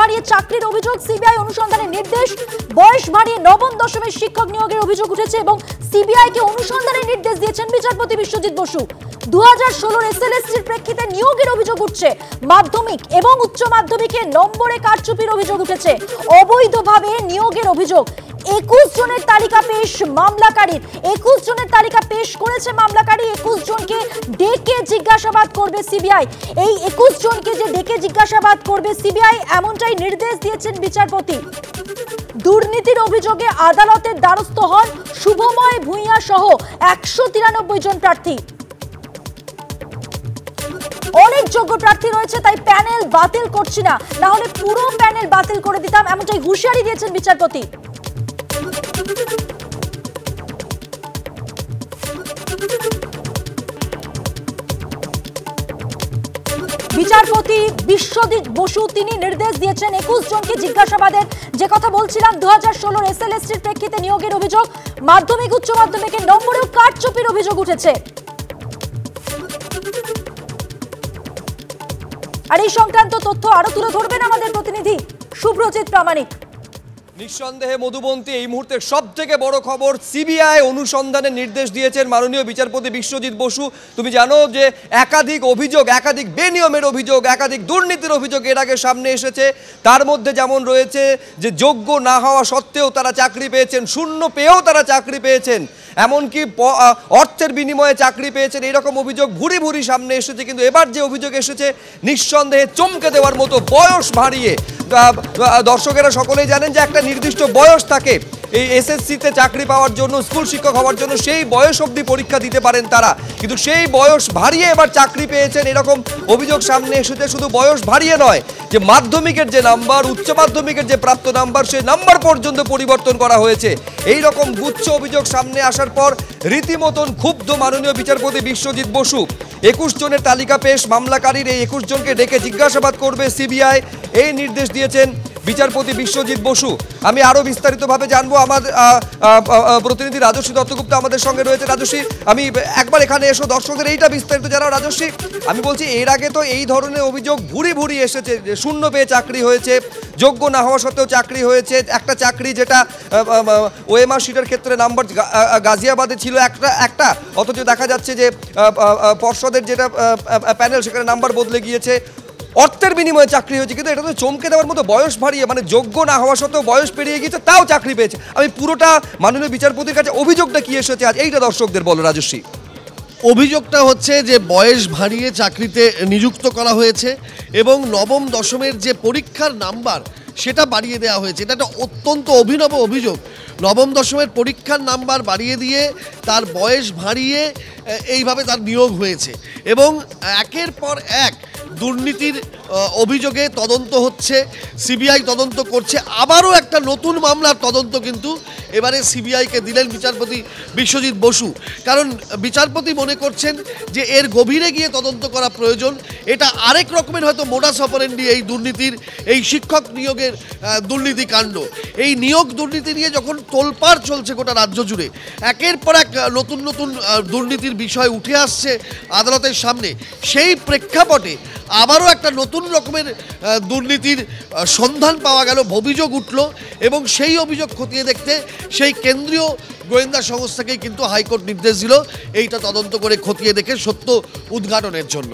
বাড়িয়ে চাকরির অভিযোগ সিবিআই অনুসন্ধানের নির্দেশ। বয়স বাড়িয়ে নবম, দশমের শিক্ষক নিয়োগের অভিযোগ উঠেছে এবং সিবিআই কে অনুসন্ধানের নির্দেশ দিয়েছেন বিচারপতি বিশ্বজিৎ বসু। দু হাজার ষোলোর এসএলএসটির প্রেক্ষিতে নিয়োগের অভিযোগ উঠছে। মাধ্যমিক এবং উচ্চ মাধ্যমিকে নম্বরে কারচুপির অভিযোগ উঠেছে। অবৈধভাবে নিয়োগের অভিযোগ। একুশ জনের তালিকা পেশ মামলাকারীর। একুশ জনের তালিকা পেশ করেছে মামলাকারী। একুশ জনকে ডেকে জিজ্ঞাসাবাদ করবে সিবিআই। এই একুশ জনকে যে ডেকে জিজ্ঞাসাবাদ করবে সিবিআই, এমনটাই নির্দেশ দিয়েছেন বিচারপতি। দুর্নীতির অভিযোগে আদালতের দ্বারস্থ হন শুভময় ভূঁইয়া সহ একশো তিরানব্বই জন প্রার্থী। অনেক যোগ্য প্রার্থী রয়েছে, তাই প্যানেল বাতিল করছি না। হলে পুরো প্যানেল বাতিল করে দিতাম, এমনটাই হুঁশিয়ারি দিয়েছেন বিচারপতি। বিচারপতি বিশ্বজিৎ বসু, তিনি নির্দেশ দিয়েছেন একুশ জনকে জিজ্ঞাসাবাদের। যে কথা বলছিলাম দু হাজার ষোলোর এসএলএসটির প্রেক্ষিতে নিয়োগের অভিযোগ, মাধ্যমিক উচ্চ মাধ্যমিকের নম্বরেও কারচুপির অভিযোগ উঠেছে। আর এই সংক্রান্ত তথ্য আরও তুলে ধরবেন আমাদের প্রতিনিধি শুভ্রজিৎ প্রামাণিক। নিঃসন্দেহে মধুবন্তী এই মুহূর্তে সব থেকে বড় খবর সিবিআই অনুসন্ধানের নির্দেশ দিয়েছেন মাননীয় বিচারপতি বিশ্বজিৎ বসু। তুমি জানো যে একাধিক অভিযোগ, একাধিক বেনিয়মের অভিযোগ, একাধিক দুর্নীতির অভিযোগ এর আগে সামনে এসেছে। তার মধ্যে যেমন রয়েছে যে যোগ্য না হওয়া সত্ত্বেও তারা চাকরি পেয়েছেন, শূন্য পেয়েও তারা চাকরি পেয়েছেন। এমনকি অর্থের বিনিময়ে চাকরি পেয়েছেন এরকম অভিযোগ ভুরি ভুরি সামনে এসেছে। কিন্তু এবার যে অভিযোগ এসেছে, নিঃসন্দেহে চমকে দেওয়ার মতো বয়স ভারিয়ে দর্শকেরা সকলেই জানেন যে একটা নির্দিষ্ট বয়স থাকে। এই এসএসসিতে চাকরি পাওয়ার জন্য, স্কুল শিক্ষক হওয়ার জন্য সেই বয়স অবধি পরীক্ষা দিতে পারেন তারা। কিন্তু সেই বয়স ভারিয়ে এবার চাকরি পেয়েছেন এরকম অভিযোগ সামনে এসেছে, শুধু বয়স ভারিয়ে নয়, যে মাধ্যমিকের যে নাম্বার, উচ্চ মাধ্যমিকের যে প্রাপ্ত নাম্বার সেই নাম্বার পর্যন্ত পরিবর্তন করা হয়েছে। এই রকম গুচ্ছ অভিযোগ সামনে আসার পর রীতিমতন ক্ষুব্ধ মাননীয় বিচারপতি বিশ্বজিৎ বসু। একুশ জনের তালিকা পেশ, মামলাকারীর এই একুশ জনকে ডেকে জিজ্ঞাসাবাদ করবে সিবিআই। এই নির্দেশ দিয়েছেন বিচারপতি বিশ্বজিৎ বসু আমি আরও বিস্তারিতভাবে জানব আমার প্রতিনিধি রাজস্বী দত্তগুপ্ত আমাদের সঙ্গে রয়েছে রাজস্বী আমি একবার এখানে এসো দর্শকদের এইটা বিস্তারিত জানাও রাজস্বী আমি বলছি এর আগে তো এই ধরনের অভিযোগ ভুরি ভুরি এসেছে শূন্য পেয়ে চাকরি হয়েছে যোগ্য না হওয়া সত্ত্বেও চাকরি হয়েছে একটা চাকরি যেটা ওএমআর শিটের ক্ষেত্রে নাম্বার গাজিয়াবাদে ছিল একটা একটা অথচ দেখা যাচ্ছে যে পর্ষদের যেটা প্যানেল সেখানে নাম্বার বদলে গিয়েছে অর্থের বিনিময়ে চাকরি হয়েছে, কিন্তু এটা তো চমকে দেওয়ার মতো বয়স বাড়িয়ে মানে যোগ্য না হওয়া সত্ত্বেও বয়স পেরিয়ে গিয়েছে, তাও চাকরি পেয়েছে। আমি পুরোটা মাননীয় বিচারপতির কাছে অভিযোগটা কি এসেছে, আজ এইটা দর্শকদের বলো রাজস্বী অভিযোগটা হচ্ছে যে বয়স ভারিয়ে চাকরিতে নিযুক্ত করা হয়েছে এবং নবম দশমের যে পরীক্ষার নাম্বার, সেটা বাড়িয়ে দেওয়া হয়েছে। এটা একটা অত্যন্ত অভিনব অভিযোগ। নবম দশমের পরীক্ষার নাম্বার বাড়িয়ে দিয়ে তার বয়স ভারিয়ে এইভাবে তার নিয়োগ হয়েছে। এবং একের পর এক দুর্নীতির অভিযোগে তদন্ত হচ্ছে, সিবিআই তদন্ত করছে, আবারও একটা নতুন মামলার তদন্ত কিন্তু এবারে সিবিআইকে দিলেন বিচারপতি বিশ্বজিৎ বসু। কারণ বিচারপতি মনে করছেন যে এর গভীরে গিয়ে তদন্ত করা প্রয়োজন। এটা আরেক রকমের হয়তো মোডাস অপারেন্ডি এই দুর্নীতির, এই শিক্ষক নিয়োগের দুর্নীতি কাণ্ড। এই নিয়োগ দুর্নীতি নিয়ে যখন তোলপাড় চলছে গোটা রাজ্য জুড়ে, একের পর এক নতুন নতুন দুর্নীতির বিষয় উঠে আসছে আদালতের সামনে। সেই প্রেক্ষাপটে আবারও একটা নতুন রকমের দুর্নীতির সন্ধান পাওয়া গেল, অভিযোগ উঠল এবং সেই অভিযোগ খতিয়ে দেখতে সেই কেন্দ্রীয় গোয়েন্দা সংস্থাকেই কিন্তু হাইকোর্ট নির্দেশ দিল, এইটা তদন্ত করে খতিয়ে দেখে সত্য উদ্ঘাটনের জন্য।